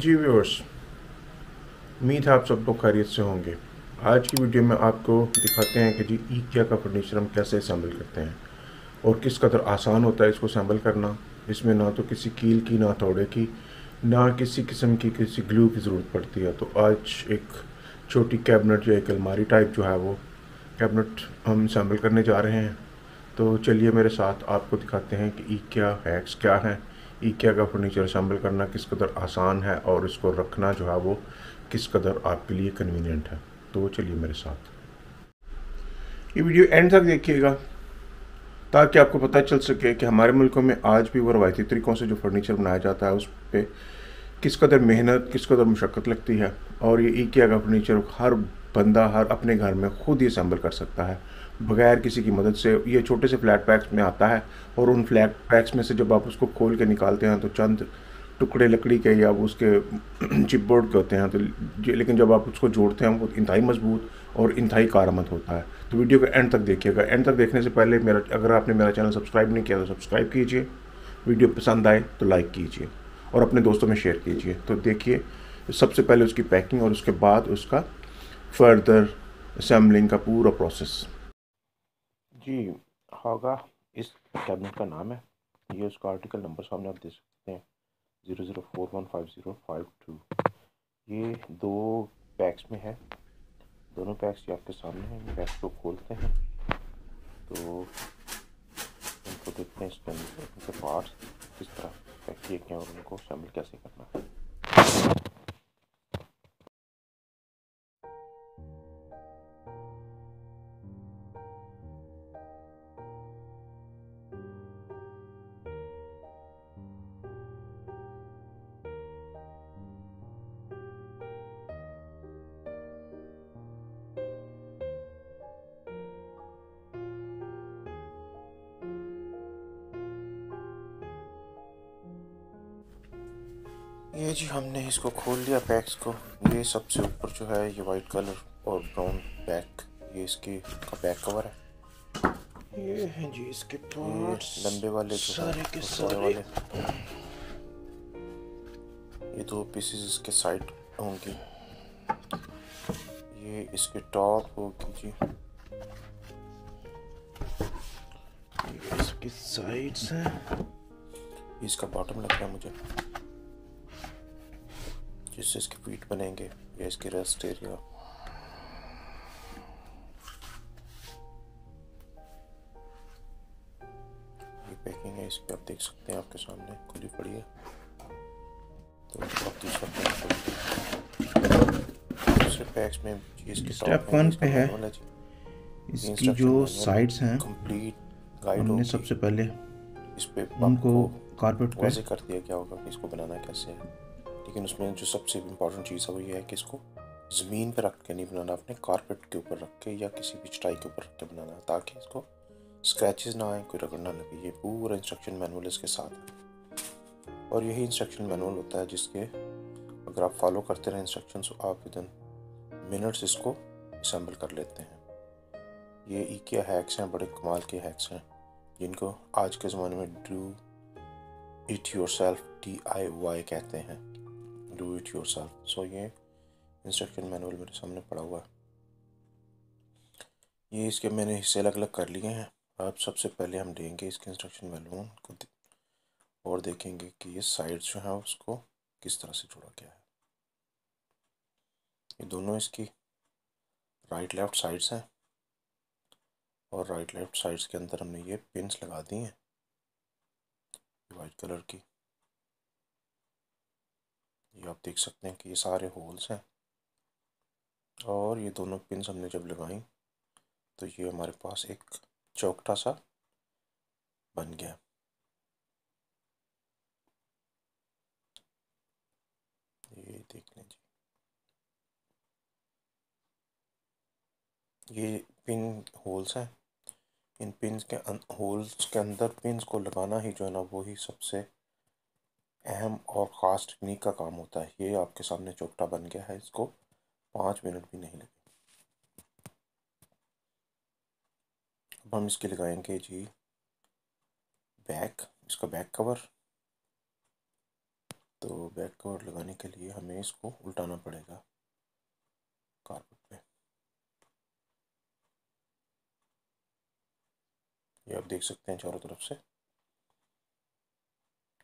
जी viewers उम्मीद है आप सब लोग खैरियत से होंगे। आज की वीडियो में आपको दिखाते हैं कि जी ईकिया का फर्नीचर हम कैसे असम्बल करते हैं और किस कदर आसान होता है इसको असम्बल करना। इसमें ना तो किसी कील की, ना थोड़े की, ना किसी किस्म की किसी ग्लू की ज़रूरत पड़ती है। तो आज एक छोटी कैबिनेट या एक अलमारी टाइप जो है वो कैबिनेट हम असम्बल करने जा रहे हैं। तो चलिए मेरे साथ आपको दिखाते हैं कि ई क्या हैक्स क्या हैं। ईकिया का फर्नीचर असम्बल करना किस कदर आसान है और इसको रखना जो है वो किस कदर आपके लिए कन्वीनियंट है। तो चलिए मेरे साथ। ये वीडियो एंड तक देखिएगा, ताकि आपको पता चल सके कि हमारे मुल्कों में आज भी वो रवायती तरीक़ों से जो फर्नीचर बनाया जाता है, उस पर किस कदर मेहनत, किस कदर मुशक्क़त लगती है। और ये ईकिया का फर्नीचर हर बंदा, हर अपने घर में ख़ुद ही असम्बल कर सकता है। बगैर किसी की मदद से, ये छोटे से फ्लैट पैक्स में आता है और उन फ्लैट पैक्स में से जब आप उसको खोल के निकालते हैं तो चंद टुकड़े लकड़ी के या उसके चिपबोर्ड के होते हैं तो लेकिन जब आप उसको जोड़ते हैं, वो इंतहाई मज़बूत और इंतहाई कारमद होता है। तो वीडियो को एंड तक देखिएगा। एंड तक देखने से पहले मेरा, अगर आपने मेरा चैनल सब्सक्राइब नहीं किया तो सब्सक्राइब कीजिए। वीडियो पसंद आए तो लाइक कीजिए और अपने दोस्तों में शेयर कीजिए। तो देखिए, सबसे पहले उसकी पैकिंग और उसके बाद उसका फर्दर असम्बलिंग का पूरा प्रोसेस जी, होगा, इस कैबिनेट का नाम है। ये उसका आर्टिकल नंबर सामने आप देख सकते हैं। Zero zero four one five zero five two ये दो पैक्स में है। दोनों पैक्स ये आपके सामने हैं। पैक्स को खोलते हैं। तो उनको देखते हैं इसके अंदर उनके पार्ट्स किस तरह पैक किए गए और उनको शामिल कैसे करना है। ये जी हमने इसको खोल लिया पैक्स को। ये सबसे ऊपर जो है ये वाइट कलर और ब्राउन बैक ये इसकी का बैक कवर है। ये है जी इसके पार्ट्स लंबे वाले जो सारे के सारे। वाले। ये दो पीसेस इसके साइड होंगे। ये इसके टॉप होगी जी। ये इसकी साइड्स हैं। इसका बॉटम लग रहा है मुझे। जिससे इसके फीट बनेंगे या इसके रेस्ट एरिया ये पैकिंग है इसकी आप देख सकते हैं आपके सामने खुली पड़ी है। तो आप दूसरा पैक दूसरे पैक्स में इसके स्टेप वन पे है। इसकी जो साइड्स हैं कंप्लीट गाइड हमने सबसे पहले इस पे उनको कारपेट को ऐसे कर दिया क्या होगा कि इसको बनाना कैसे है। लेकिन उसमें जो सबसे इम्पोर्टेंट चीज़ है वो ये है कि इसको ज़मीन पर रख के नहीं बनाना, अपने कारपेट के ऊपर रख के या किसी भी चटाई के ऊपर रख के बनाना है ताकि इसको स्क्रैचेस ना आए, कोई रगड़ ना लगे। ये पूरा इंस्ट्रक्शन मैनुअल इसके साथ। है और यही इंस्ट्रक्शन मैनुअल होता है जिसके अगर आप फॉलो करते रहें इंस्ट्रक्शन तो आप विद इन मिनट्स इसको असम्बल कर लेते हैं। ये ईकिया हैक्स हैं, बड़े कमाल के हैक्स हैं, जिनको आज के ज़माने में do it yourself D I Y कहते हैं। Do it yourself so ये इंस्ट्रक्शन मैनुअल मेरे सामने पड़ा हुआ है। ये इसके मैंने हिस्से अलग अलग कर लिए हैं। अब सबसे पहले हम देंगे इसके इंस्ट्रक्शन मैनुअल को और देखेंगे कि ये साइड जो है उसको किस तरह से जोड़ा गया है। ये दोनों इसकी राइट लेफ़्ट साइड्स हैं। और राइट लेफ़्ट साइड्स के अंदर हमने ये पिंस लगा दी हैं। वाइट कलर की। ये आप देख सकते हैं कि ये सारे होल्स हैं। और ये दोनों पिन हमने जब लगाई तो ये हमारे पास एक चौकटा सा बन गया। ये देख लें जी ये पिन होल्स हैं। इन पिन के होल्स के अंदर पिन को लगाना ही जो है ना, वो ही सबसे अहम और ख़ास टेक्निक का काम होता है। ये आपके सामने चोपटा बन गया है, इसको पाँच मिनट भी नहीं लगे अब हम इसके लगाएँगे जी बैक, इसका बैक कवर। तो बैक कवर लगाने के लिए हमें इसको उल्टाना पड़ेगा कारपेट पे ये आप देख सकते हैं चारों तरफ़ से।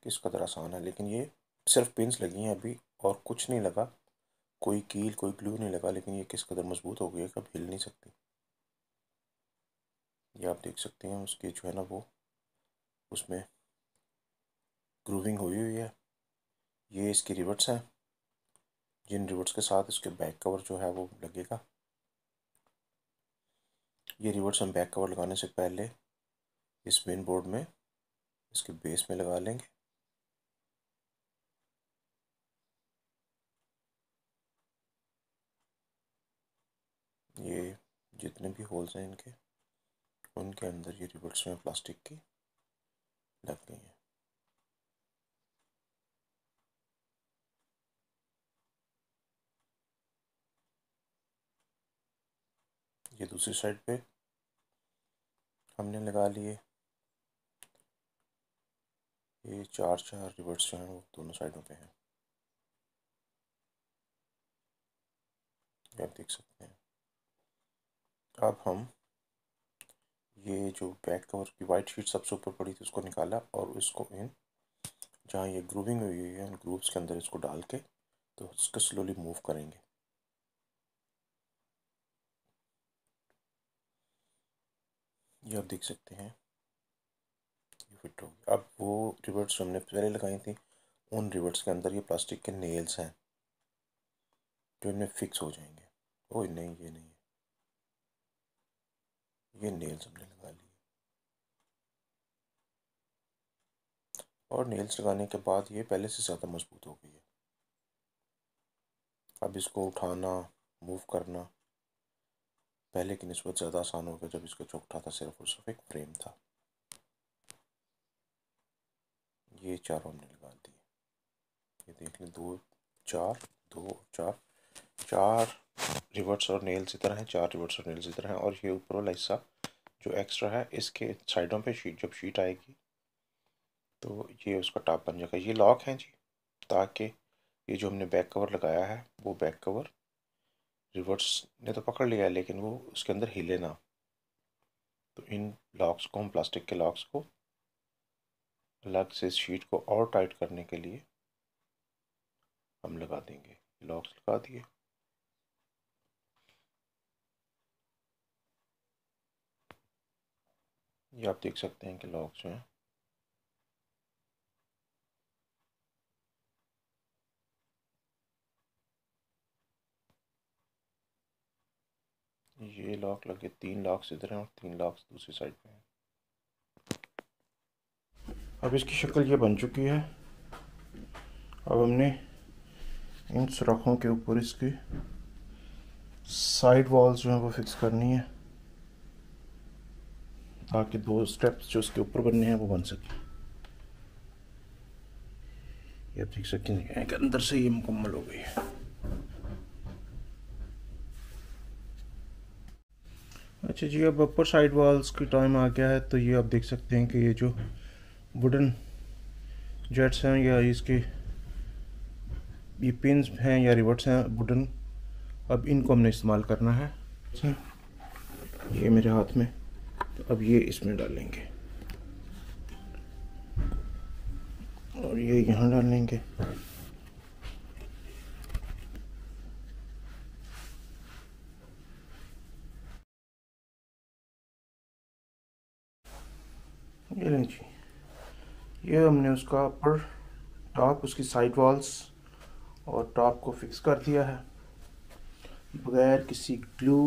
किस कदर आसान है। लेकिन ये सिर्फ़ पिंस लगी हैं अभी और कुछ नहीं लगा। कोई कील कोई ग्लू नहीं लगा, लेकिन ये किस कदर मज़बूत हो गई है कब हिल नहीं सकती। ये आप देख सकते हैं, उसकी जो है ना वो, उसमें ग्रूविंग हुई हुई है। ये इसकी रिवर्ट्स हैं। जिन रिवर्ट्स के साथ इसके बैक कवर जो है वो लगेगा। ये रिवर्ट्स हम बैक कवर लगाने से पहले इस मेन बोर्ड में, इसके बेस में लगा लेंगे। ये जितने भी होल्स हैं इनके, उनके अंदर ये रिवर्ट्स में प्लास्टिक की लग गई हैं। ये दूसरी साइड पे हमने लगा लिए। ये चार चार रिवर्ट्स जो हैं वो दोनों साइडों पे हैं। आप देख सकते हैं। अब हम ये जो बैक कवर की वाइट शीट सबसे ऊपर पड़ी थी, उसको निकाला और इसको इन जहाँ ये ग्रूविंग हुई हुई है, इन ग्रूव्स के अंदर इसको डाल के तो इसको स्लोली मूव करेंगे। ये आप देख सकते हैं। ये फिट हो गया। अब वो रिवर्ट्स हमने पहले लगाई थी, उन रिवर्ट्स के अंदर ये प्लास्टिक के नेल्स हैं, जो इनमें फिक्स हो जाएँगे। ओ नहीं, ये नहीं ये नेल्स हमने लगा लिए और नेल्स लगाने के बाद ये पहले से ज़्यादा मज़बूत हो गई है। अब इसको उठाना मूव करना, पहले की नस्बत ज़्यादा आसान हो गया जब इसका चौकठा था, सिर्फ़ और सिर्फ़ एक फ्रेम था। ये चारों हमने लगा दिए। ये देख लें, दो, चार दो, चार चार रिवर्ट्स और नेल्स इधर हैं, चार रिवर्ट्स और नेल्स इधर हैं और ये ऊपर वाला हिस्सा जो एक्स्ट्रा है, इसके साइडों पे शीट जब शीट आएगी तो ये उसका टॉप बन जाएगा। ये लॉक है जी, ताकि ये जो हमने बैक कवर लगाया है, वो बैक कवर रिवर्ट्स ने तो पकड़ लिया है, लेकिन वो उसके अंदर हिले ना। तो इन लॉक्स को, हम प्लास्टिक के लॉक्स को अलग से शीट को और टाइट करने के लिए हम लगा देंगे। लॉक्स लगा दिए। ये आप देख सकते हैं कि लॉक्स जो हैं। ये लॉक लगे, तीन लॉक्स इधर हैं और तीन लॉक्स दूसरी साइड पे हैं। अब इसकी शक्ल ये बन चुकी है। अब हमने इन सुराखों के ऊपर इसकी साइड वॉल्स जो हैं वो फिक्स करनी है। ताकि दो स्टेप्स जो उसके ऊपर बनने हैं, वो बन सके। ये आप देख सकते हैं अंदर से ये मुकम्मल हो गई है। अच्छा जी, अब अपर साइड वॉल्स की टाइम आ गया है तो ये आप देख सकते हैं कि ये जो वुडन जेट्स हैं या इसके ये पिंस हैं या रिवर्ट्स हैं वुडन अब इनको हमने इस्तेमाल करना है। ये मेरे हाथ में तो अब ये इसमें डालेंगे। और ये यहाँ डालेंगे। ये लें जी। ये हमने उसका ऊपर टॉप उसकी साइड वॉल्स और टॉप को फिक्स कर दिया है। बगैर किसी ग्लू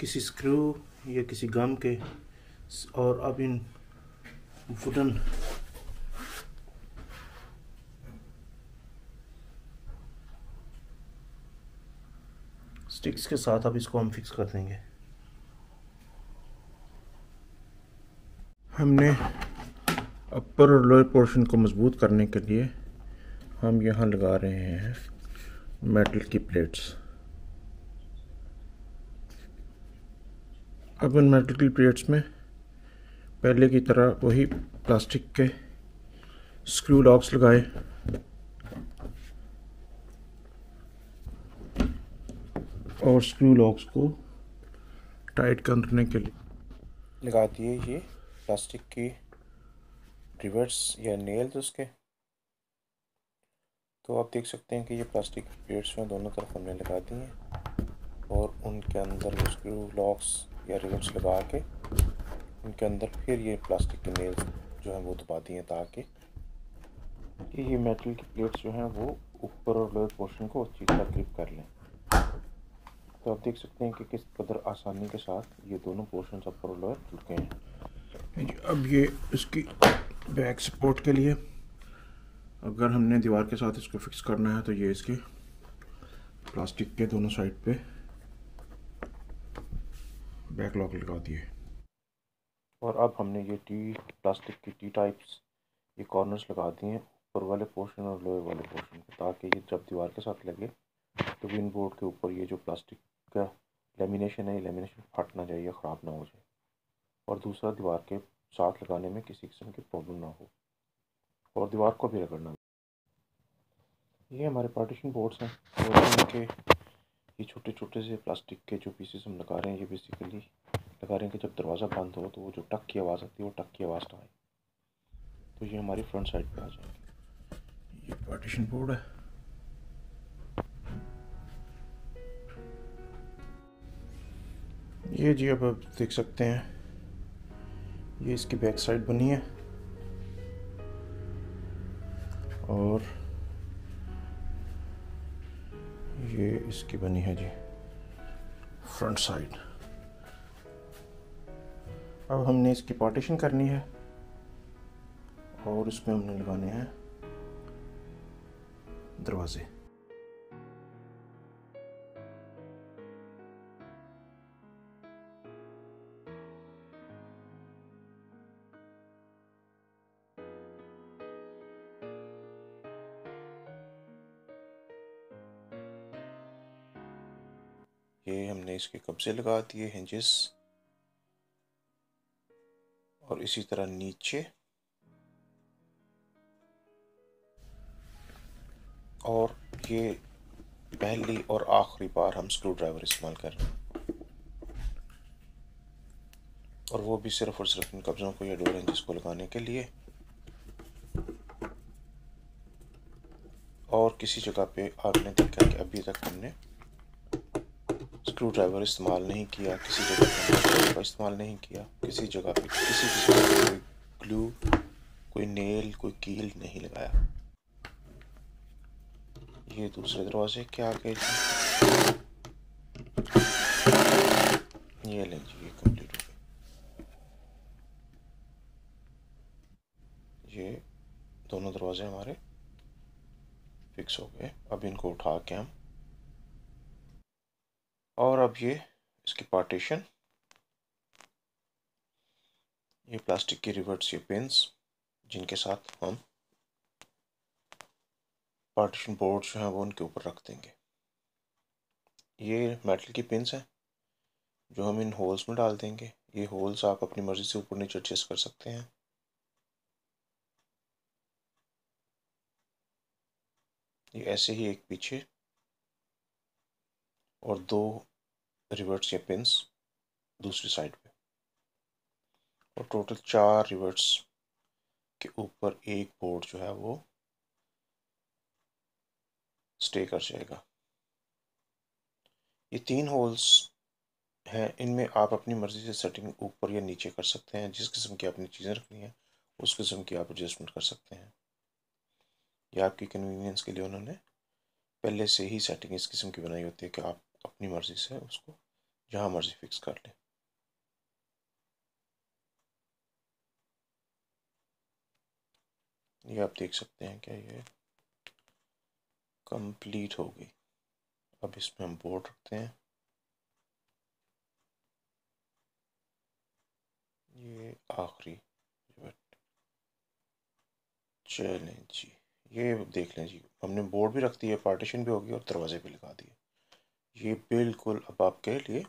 किसी स्क्रू या किसी गम के और अब इन वुडन स्टिक्स के साथ अब इसको हम फिक्स कर देंगे। हमने अपर और लोअर पोर्शन को मज़बूत करने के लिए हम यहाँ लगा रहे हैं मेटल की प्लेट्स। अपन मेटिकल प्लेट्स में पहले की तरह वही प्लास्टिक के स्क्रू लॉक्स लगाए। और स्क्रू लॉक्स को टाइट करने के लिए। लगा दिए ये प्लास्टिक की रिवर्स या नेल्स उसके। तो आप देख सकते हैं कि ये प्लास्टिक प्लेट्स में दोनों तरफ़ हमने लगा दिए और उनके अंदर स्क्रू लॉक्स या रिवर्स लगा के उनके अंदर फिर ये प्लास्टिक के नेल्स जो हैं वो दबा दिए ताकि ये मेटल की प्लेट्स जो हैं वो ऊपर और लोअर पोर्शन को अच्छी तरह ग्रिप कर लें। तो आप देख सकते हैं कि किस कदर आसानी के साथ ये दोनों पोर्शन अपर और लोअर जुड़ गए हैं। अब ये इसकी बैक सपोर्ट के लिए अगर हमने दीवार के साथ इसको फिक्स करना है तो ये इसके प्लास्टिक के दोनों साइड पे बैक लॉक लगा दिए और अब हमने ये टी, प्लास्टिक की टी टाइप्स, ये कॉर्नर्स लगा दिए हैं, ऊपर वाले पोर्शन और लोअर वाले पोर्शन पे, ताकि ये जब दीवार के साथ लगे तो विन बोर्ड के ऊपर ये जो प्लास्टिक का लेमिनेशन है, ये लेमिनेशन फट ना जाए या ख़राब ना हो जाए। और दूसरा, दीवार के साथ लगाने में किसी किस्म की प्रॉब्लम ना हो। और दीवार को भी रगड़ना। ये हमारे पार्टीशन बोर्ड्स हैं, और इनके ये छोटे छोटे से प्लास्टिक के जो पीसेस हम लगा रहे हैं, ये बेसिकली लगा रहे हैं कि जब दरवाज़ा बंद हो तो वो जो टक की आवाज़ आती है, वो टक की आवाज़ ना आए। तो ये हमारी फ्रंट साइड पे आ जाएँगे। ये पार्टीशन बोर्ड है। ये जी अब आप देख सकते हैं। ये इसकी बैक साइड बनी है। और इसकी बनी है जी। फ्रंट साइड अब हमने इसकी पार्टीशन करनी है और इसमें हमने लगाने हैं दरवाजे। ये हमने इसके कब्जे लगा दिए हिंजेस और इसी तरह नीचे। और ये पहली और आखिरी बार हम स्क्रू ड्राइवर इस्तेमाल कर रहे हैं। और वो भी सिर्फ़ और सिर्फ़ इन कब्ज़ों को या डोर इंजिस को लगाने के लिए। और किसी जगह पे आपने देखा कि अभी तक हमने स्क्रू ड्राइवर इस्तेमाल नहीं किया, किसी जगह पर इस्तेमाल नहीं किया, किसी जगह पे, किसी किस्म का कोई ग्लू कोई नेल कोई कील नहीं लगाया। ये दूसरे दरवाजे के ये लें जी, ये कंप्लीट हो गए ये दोनों दरवाजे हमारे फिक्स हो गए। अब इनको उठा के हम ये, इसकी पार्टीशन ये प्लास्टिक की रिवर्ट्स ये पिंस जिनके साथ हम पार्टीशन बोर्ड जो हैं वो उनके ऊपर रख देंगे। ये मेटल की पिंस हैं, जो हम इन होल्स में डाल देंगे। ये होल्स आप अपनी मर्ज़ी से ऊपर नीचे एडजस्ट कर सकते हैं। ये ऐसे ही एक पीछे और दो रिवर्ट्स या पिंस दूसरी साइड पे। और टोटल चार रिवर्ट्स के ऊपर एक बोर्ड जो है वो स्टे कर जाएगा। ये तीन होल्स हैं, इनमें आप अपनी मर्ज़ी से सेटिंग ऊपर या नीचे कर सकते हैं, जिस किस्म की आपने चीज़ें रखनी है, उस किस्म की आप एडजस्टमेंट कर सकते हैं। या आपकी कन्वीनियंस के लिए उन्होंने पहले से ही सेटिंग इस किस्म की बनाई होती है कि आप अपनी मर्ज़ी से उसको जहाँ मर्ज़ी फिक्स कर लें। ये आप देख सकते हैं क्या ये कंप्लीट हो गई। अब इसमें हम बोर्ड रखते हैं। ये आखिरी चलें जी ये देख लें जी, हमने बोर्ड भी रख दिया पार्टीशन भी होगी और दरवाजे भी लगा दिए। ये बिल्कुल अब आपके लिए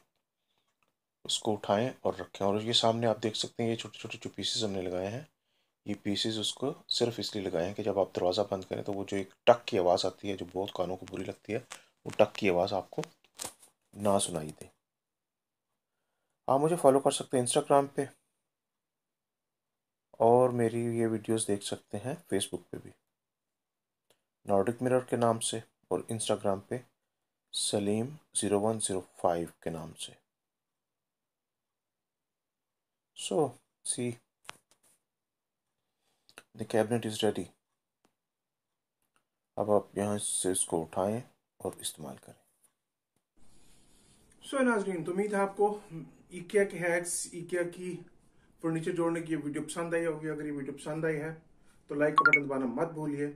उसको उठाएँ और रखें। और ये सामने आप देख सकते हैं, ये छोटे छोटे जो पीसेस हमने लगाए हैं, ये पीसेस उसको सिर्फ़ इसलिए लगाए हैं कि जब आप दरवाज़ा बंद करें तो वो जो एक टक की आवाज़ आती है, जो बहुत कानों को बुरी लगती है, वो टक की आवाज़ आपको ना सुनाई दे। आप मुझे फॉलो कर सकते हैं इंस्टाग्राम पे और मेरी ये वीडियोस देख सकते हैं फेसबुक पे भी। नॉर्डिक मिरर के नाम से और इंस्टाग्राम पे Salim zero one zero five के नाम से। So see the cabinet is ready अब आप यहाँ से इसको उठाएँ और इस्तेमाल करें। सो so, नाजरीन तो उम्मीद है आपको इकिया के हैक्स इकिया की फर्नीचर जोड़ने की वीडियो पसंद आई होगी। अगर ये वीडियो पसंद आई है तो लाइक का बटन दबाना मत भूलिए।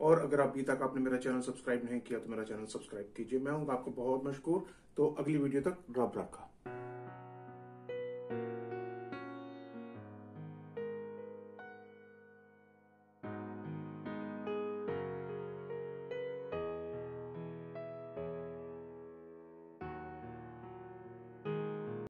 और अगर अभी तक आपने मेरा चैनल सब्सक्राइब नहीं किया तो मेरा चैनल सब्सक्राइब कीजिए। मैं हूँ आपको बहुत मशहूर। तो अगली वीडियो तक रब रखा।